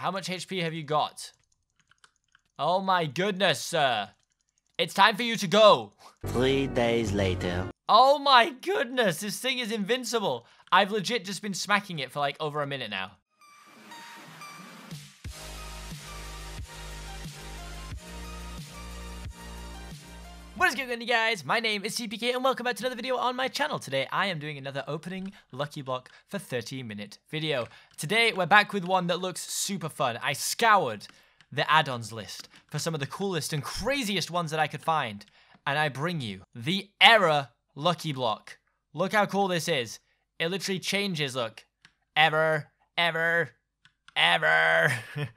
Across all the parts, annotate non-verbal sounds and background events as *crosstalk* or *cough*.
How much HP have you got? Oh my goodness, sir. It's time for you to go. Three days later. Oh my goodness, this thing is invincible. I've legit just been smacking it for like over a minute now. What is going on, you guys? My name is CPK, and welcome back to another video on my channel. Today, I am doing another opening Lucky Block for 30-minute video. Today, we're back with one that looks super fun. I scoured the add-ons list for some of the coolest and craziest ones that I could find, and I bring you the Error Lucky Block. Look how cool this is. It literally changes, look. Ever, ever, ever. *laughs*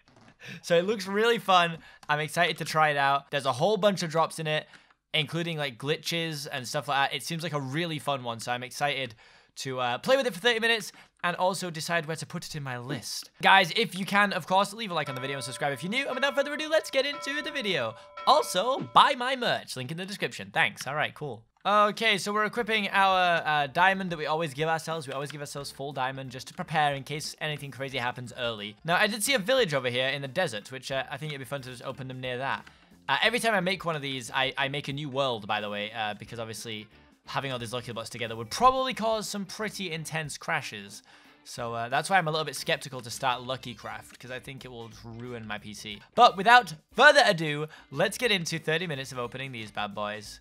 so it looks really fun. I'm excited to try it out. There's a whole bunch of drops in it including like glitches and stuff like that. It seems like a really fun one, so I'm excited to uh, play with it for 30 minutes and also decide where to put it in my list. Guys, if you can, of course, leave a like on the video and subscribe if you're new. And without further ado, let's get into the video. Also, buy my merch, link in the description. Thanks. All right, cool. Okay, so we're equipping our uh, diamond that we always give ourselves. We always give ourselves full diamond just to prepare in case anything crazy happens early. Now, I did see a village over here in the desert, which uh, I think it'd be fun to just open them near that. Uh, every time I make one of these, I, I make a new world, by the way, uh, because obviously having all these lucky blocks together would probably cause some pretty intense crashes. So uh, that's why I'm a little bit skeptical to start Lucky Craft, because I think it will ruin my PC. But without further ado, let's get into 30 minutes of opening these bad boys.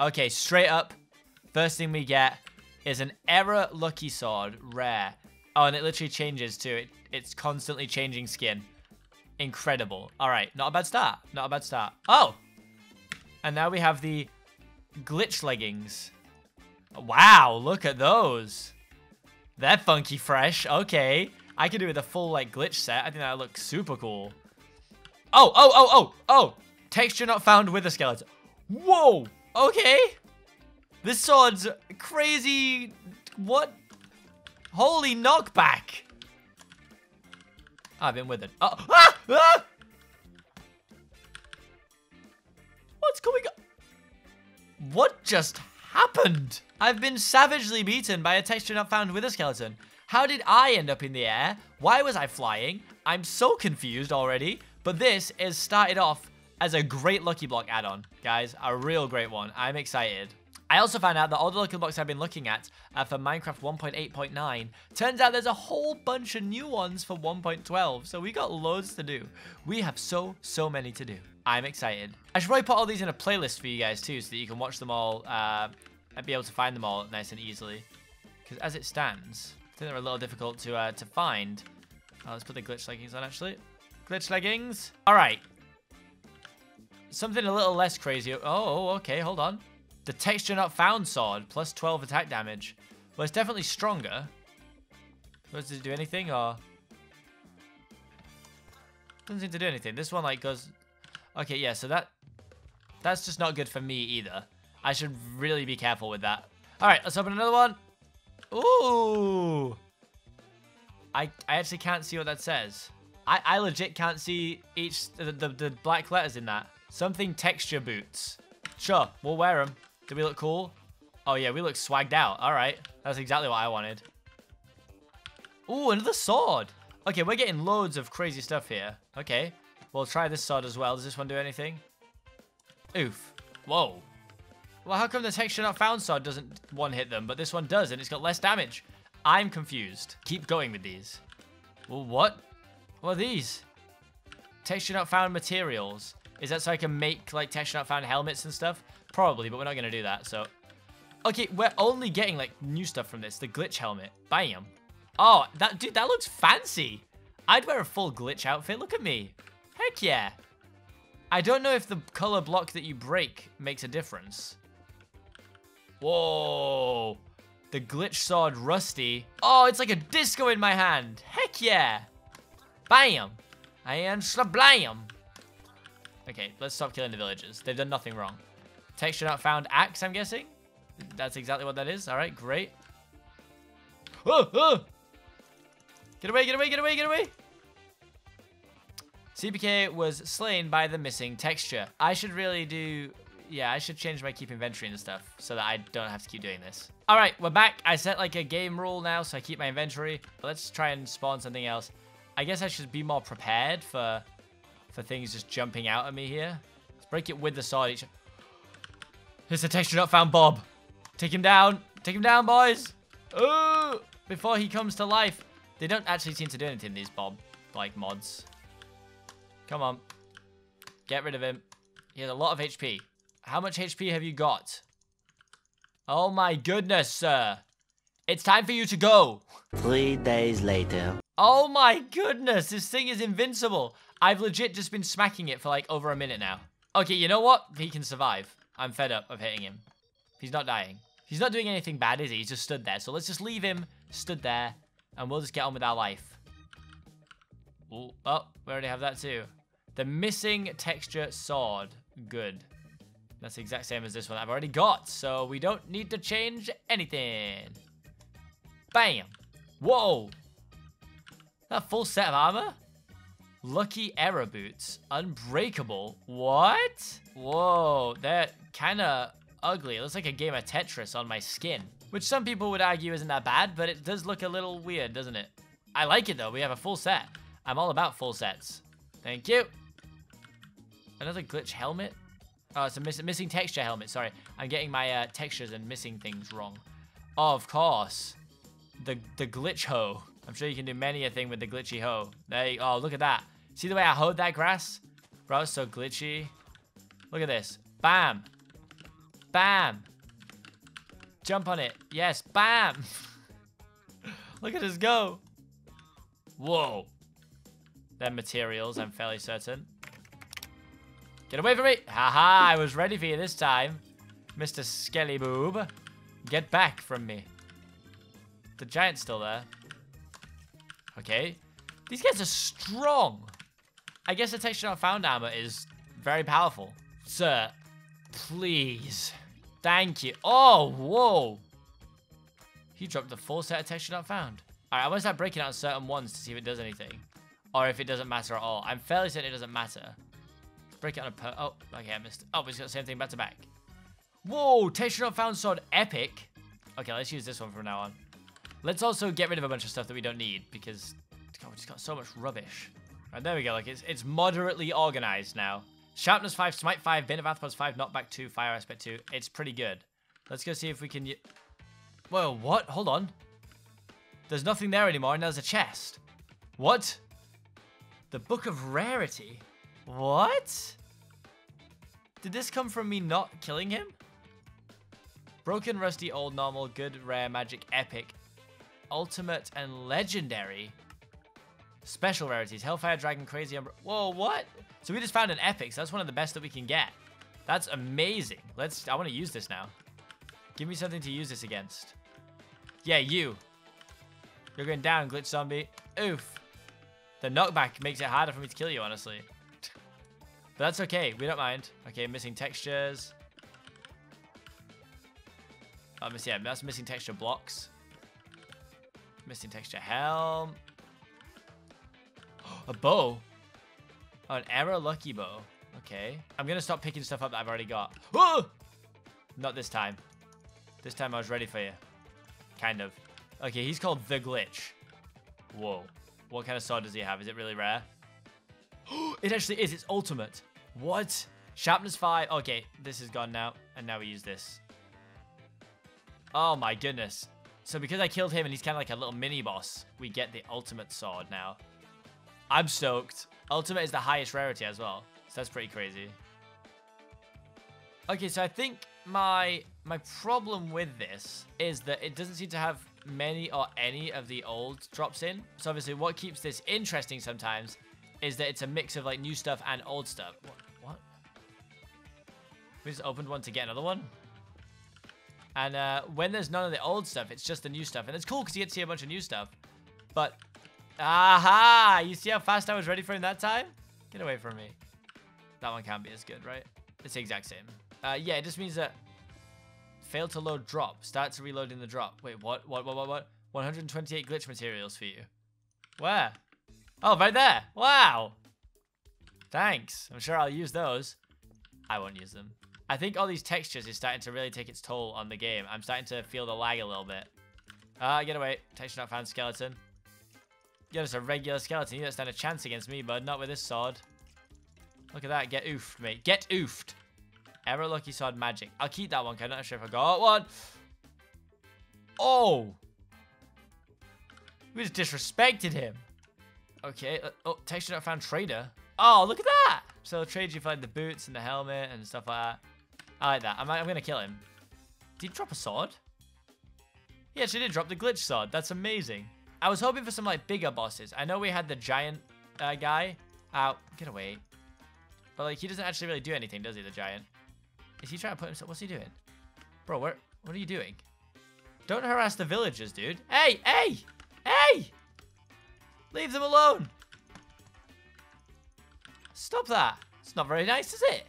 Okay, straight up, first thing we get is an Error Lucky Sword, rare. Oh, and it literally changes too. It, it's constantly changing skin. Incredible. All right, not a bad start. Not a bad start. Oh! And now we have the glitch leggings. Wow, look at those. They're funky fresh. Okay. I could do with a full, like, glitch set. I think that looks super cool. Oh, oh, oh, oh, oh! Texture not found with a skeleton. Whoa! Okay. This sword's crazy... What? Holy knockback! I've been with it. Oh, ah! ah! What's going on? What just happened? I've been savagely beaten by a texture not found with a skeleton. How did I end up in the air? Why was I flying? I'm so confused already. But this is started off as a great Lucky Block add-on, guys. A real great one. I'm excited. I also found out that all the Lucky Blocks I've been looking at uh, for Minecraft 1.8.9, turns out there's a whole bunch of new ones for 1.12, so we got loads to do. We have so, so many to do. I'm excited. I should probably put all these in a playlist for you guys too, so that you can watch them all uh, and be able to find them all nice and easily. Because as it stands, I think they're a little difficult to, uh, to find. Oh, let's put the glitch leggings on, actually. Glitch leggings. All right. Something a little less crazy. Oh, okay, hold on. The texture not found sword, plus 12 attack damage. Well, it's definitely stronger. Does it do anything, or... Doesn't seem to do anything. This one, like, goes... Okay, yeah, so that... That's just not good for me, either. I should really be careful with that. Alright, let's open another one. Ooh! I, I actually can't see what that says. I, I legit can't see each... The, the, the black letters in that. Something texture boots. Sure, we'll wear them. Do we look cool? Oh, yeah, we look swagged out. All right. That's exactly what I wanted. Ooh, another sword. Okay, we're getting loads of crazy stuff here. Okay. We'll try this sword as well. Does this one do anything? Oof. Whoa. Well, how come the texture not found sword doesn't one-hit them, but this one does, and it's got less damage? I'm confused. Keep going with these. Well, what? What are these? Texture not found materials. Is that so I can make, like, texture not found helmets and stuff? Probably, but we're not going to do that, so... Okay, we're only getting, like, new stuff from this. The glitch helmet. Bam. Oh, that dude, that looks fancy. I'd wear a full glitch outfit. Look at me. Heck yeah. I don't know if the color block that you break makes a difference. Whoa. The glitch sword rusty. Oh, it's like a disco in my hand. Heck yeah. Bam. I am sublime. Okay, let's stop killing the villagers. They've done nothing wrong. Texture not found axe, I'm guessing. That's exactly what that is. All right, great. Oh, oh! Get away, get away, get away, get away! CPK was slain by the missing texture. I should really do... Yeah, I should change my keep inventory and stuff so that I don't have to keep doing this. All right, we're back. I set like a game rule now, so I keep my inventory. Let's try and spawn something else. I guess I should be more prepared for for things just jumping out at me here. Let's break it with the sword. It's a texture not found, Bob. Take him down. Take him down, boys. Oh, before he comes to life. They don't actually seem to do anything, these Bob, like, mods. Come on. Get rid of him. He has a lot of HP. How much HP have you got? Oh my goodness, sir. It's time for you to go. Three days later. Oh my goodness, this thing is invincible. I've legit just been smacking it for like over a minute now. Okay, you know what? He can survive. I'm fed up of hitting him. He's not dying. He's not doing anything bad, is he? He's just stood there. So let's just leave him stood there and we'll just get on with our life. Ooh, oh, we already have that too. The missing texture sword. Good. That's the exact same as this one I've already got, so we don't need to change anything. Bam. Whoa. That full set of armor? Lucky Error Boots. Unbreakable. What? Whoa, they're kind of ugly. It looks like a game of Tetris on my skin. Which some people would argue isn't that bad, but it does look a little weird, doesn't it? I like it though, we have a full set. I'm all about full sets. Thank you. Another glitch helmet? Oh, it's a miss missing texture helmet, sorry. I'm getting my uh, textures and missing things wrong. Of course. The, the glitch hoe. I'm sure you can do many a thing with the glitchy hoe. There you, oh, look at that. See the way I hoed that grass? Bro, it's so glitchy. Look at this. Bam. Bam. Jump on it. Yes, bam. *laughs* look at us go. Whoa. They're materials, I'm fairly certain. Get away from me! Haha, I was ready for you this time. Mr. Skelly Boob. Get back from me. The giant's still there. Okay. These guys are strong. I guess the texture not found armor is very powerful. Sir, please. Thank you. Oh, whoa. He dropped the full set of texture not found. Alright, I'm gonna start breaking out certain ones to see if it does anything. Or if it doesn't matter at all. I'm fairly certain it doesn't matter. Break it on a per- Oh, okay, I missed. Oh, it's got the same thing back to back. Whoa, texture not found sword epic. Okay, let's use this one from now on. Let's also get rid of a bunch of stuff that we don't need because God, we just got so much rubbish. Right, there we go. Like it's it's moderately organized now. Sharpness 5, Smite 5, Bane of Arthropods 5, Knockback 2, Fire Aspect 2. It's pretty good. Let's go see if we can... Whoa, what? Hold on. There's nothing there anymore, and there's a chest. What? The Book of Rarity? What? Did this come from me not killing him? Broken, Rusty, Old, Normal, Good, Rare, Magic, Epic, Ultimate, and Legendary. Special rarities. Hellfire, Dragon, Crazy Umber. Whoa, what? So we just found an epic, so that's one of the best that we can get. That's amazing. Let's, I want to use this now. Give me something to use this against. Yeah, you. You're going down, Glitch Zombie. Oof. The knockback makes it harder for me to kill you, honestly. But that's okay. We don't mind. Okay, missing textures. Oh, miss, yeah, that's missing texture blocks. Missing texture helm. *gasps* A bow? Oh, an arrow lucky bow. Okay. I'm gonna stop picking stuff up that I've already got. Oh! *gasps* Not this time. This time I was ready for you. Kind of. Okay, he's called The Glitch. Whoa. What kind of sword does he have? Is it really rare? *gasps* it actually is. It's ultimate. What? Sharpness 5. Okay, this is gone now. And now we use this. Oh my goodness. So because I killed him and he's kind of like a little mini boss, we get the ultimate sword now. I'm stoked. Ultimate is the highest rarity as well. So that's pretty crazy. Okay, so I think my my problem with this is that it doesn't seem to have many or any of the old drops in. So obviously what keeps this interesting sometimes is that it's a mix of like new stuff and old stuff. What? what? We just opened one to get another one? And uh, when there's none of the old stuff, it's just the new stuff. And it's cool because you get to see a bunch of new stuff. But Aha! You see how fast I was ready for him that time? Get away from me. That one can't be as good, right? It's the exact same. Uh, yeah, it just means that fail to load drop. Start Starts reloading the drop. Wait, what? What, what, what, what? 128 glitch materials for you. Where? Oh, right there. Wow. Thanks. I'm sure I'll use those. I won't use them. I think all these textures is starting to really take its toll on the game. I'm starting to feel the lag a little bit. Ah, uh, get away. Texture not found skeleton. You're just a regular skeleton. You don't stand a chance against me, bud. Not with this sword. Look at that. Get oofed, mate. Get oofed. Error Lucky Sword Magic. I'll keep that one, I'm not sure if I got one. Oh! We just disrespected him. Okay. Uh, oh, texture not found trader. Oh, look at that! So trade you find the boots and the helmet and stuff like that. I like that. I'm, I'm gonna kill him. Did he drop a sword? He actually did drop the glitch sword. That's amazing. I was hoping for some like bigger bosses. I know we had the giant uh, guy. Out. Get away. But like he doesn't actually really do anything, does he, the giant? Is he trying to put himself? What's he doing? Bro, where, what are you doing? Don't harass the villagers, dude. Hey, hey, hey! Leave them alone. Stop that. It's not very nice, is it?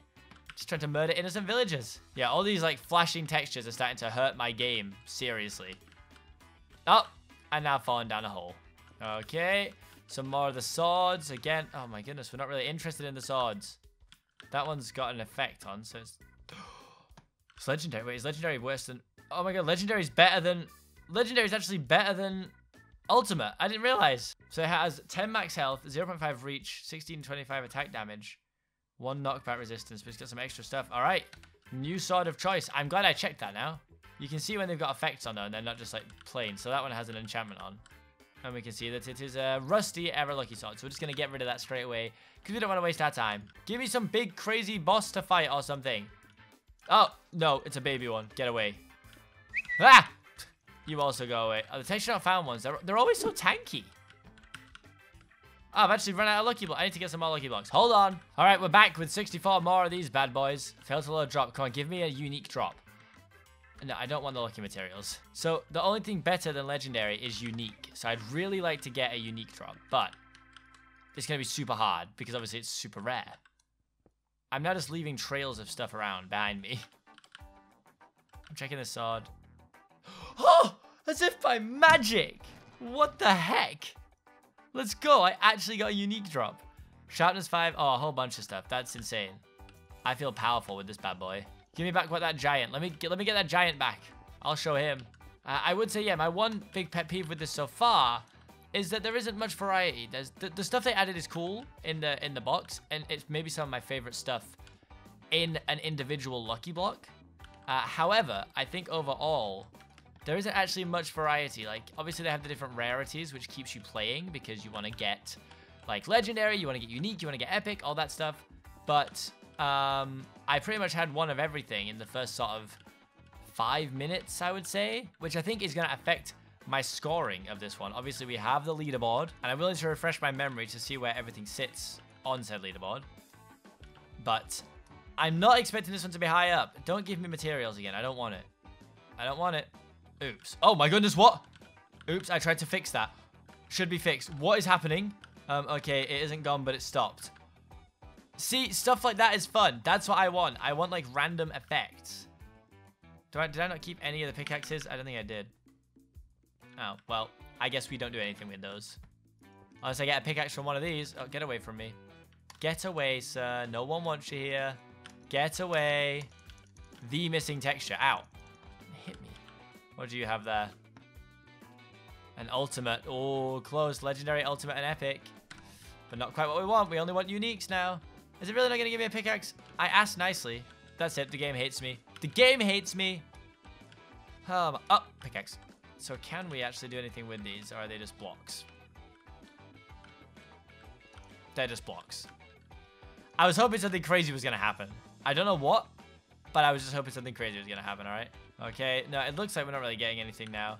Just trying to murder innocent villagers. Yeah, all these like flashing textures are starting to hurt my game. Seriously. Oh, I'm now falling down a hole. Okay, some more of the swords. Again, oh my goodness, we're not really interested in the swords. That one's got an effect on, so it's *gasps* it's legendary. Wait, is legendary worse than... Oh my god, legendary is better than... Legendary is actually better than ultimate. I didn't realize. So it has 10 max health, 0.5 reach, 16 25 attack damage, 1 knockback resistance, but it's got some extra stuff. All right, new sword of choice. I'm glad I checked that now. You can see when they've got effects on them, and they're not just like plain. So that one has an enchantment on. And we can see that it is a rusty error lucky sword. So we're just going to get rid of that straight away because we don't want to waste our time. Give me some big crazy boss to fight or something. Oh, no, it's a baby one. Get away. Ah! You also go away. Oh, the texture not found ones, they're, they're always so tanky. Oh, I've actually run out of lucky blocks. I need to get some more lucky blocks. Hold on. All right, we're back with 64 more of these bad boys. Fail to load drop. Come on, give me a unique drop. No, I don't want the lucky materials. So the only thing better than legendary is unique. So I'd really like to get a unique drop, but it's going to be super hard because obviously it's super rare. I'm now just leaving trails of stuff around behind me. I'm checking the sword. *gasps* Oh! As if by magic! What the heck? Let's go. I actually got a unique drop. Sharpness 5. Oh, a whole bunch of stuff. That's insane. I feel powerful with this bad boy. Give me back what that giant. Let me get, let me get that giant back. I'll show him. Uh, I would say, yeah, my one big pet peeve with this so far is that there isn't much variety. There's the, the stuff they added is cool in the in the box, and it's maybe some of my favorite stuff in an individual lucky block. Uh, however, I think overall, there isn't actually much variety. Like, obviously they have the different rarities, which keeps you playing because you want to get, like, legendary, you want to get unique, you want to get epic, all that stuff. But um, I pretty much had one of everything in the first sort of five minutes, I would say, which I think is going to affect my scoring of this one. Obviously, we have the leaderboard, and I'm willing to refresh my memory to see where everything sits on said leaderboard. But I'm not expecting this one to be high up. Don't give me materials again. I don't want it. I don't want it. Oops. Oh my goodness, what? Oops, I tried to fix that. Should be fixed. What is happening? Um, okay, it isn't gone, but it stopped. See, stuff like that is fun. That's what I want. I want, like, random effects. Do I, did I not keep any of the pickaxes? I don't think I did. Oh, well, I guess we don't do anything with those. Oh, Unless I get a pickaxe from one of these. Oh, get away from me. Get away, sir. No one wants you here. Get away. The missing texture. Ow. Hit me. What do you have there? An ultimate. Oh, close. Legendary, ultimate, and epic. But not quite what we want. We only want uniques now. Is it really not to give me a pickaxe? I asked nicely. That's it. The game hates me. The game hates me. Um, oh, pickaxe. So can we actually do anything with these, or are they just blocks? They're just blocks. I was hoping something crazy was to happen. I don't know what, but I was just hoping something crazy was to happen, alright? Okay, no, it looks like we're not really getting anything now.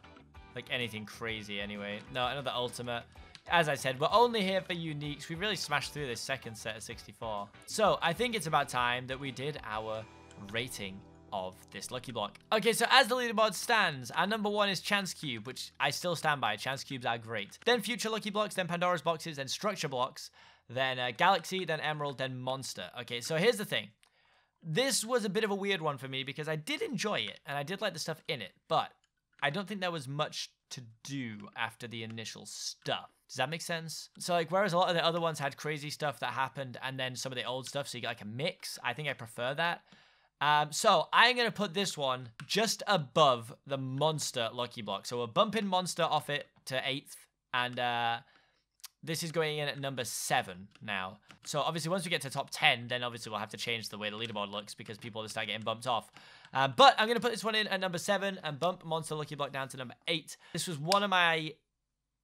Like anything crazy anyway. No, another ultimate. As I said, we're only here for uniques. We really smashed through this second set of 64. So, I think it's about time that we did our rating of this lucky block. Okay, so as the leaderboard stands, our number one is Chance Cube, which I still stand by. Chance Cubes are great. Then Future Lucky Blocks, then Pandora's Boxes, then Structure Blocks, then uh, Galaxy, then Emerald, then Monster. Okay, so here's the thing. This was a bit of a weird one for me because I did enjoy it, and I did like the stuff in it, but I don't think there was much to do after the initial stuff. Does that make sense? So like, whereas a lot of the other ones had crazy stuff that happened and then some of the old stuff, so you get like a mix, I think I prefer that. Um, so I'm going to put this one just above the Monster Lucky Block. So we're bumping Monster off it to 8th. And uh, this is going in at number seven now. So obviously once we get to top 10, then obviously we'll have to change the way the leaderboard looks because people will start getting bumped off. Um, but I'm going to put this one in at number seven and bump Monster Lucky Block down to number eight. This was one of my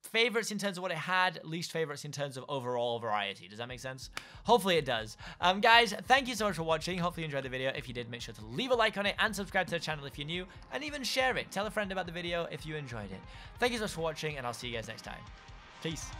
favorites in terms of what it had, least favorites in terms of overall variety. Does that make sense? Hopefully it does. Um, guys, thank you so much for watching. Hopefully you enjoyed the video. If you did, make sure to leave a like on it and subscribe to the channel if you're new, and even share it. Tell a friend about the video if you enjoyed it. Thank you so much for watching, and I'll see you guys next time. Peace.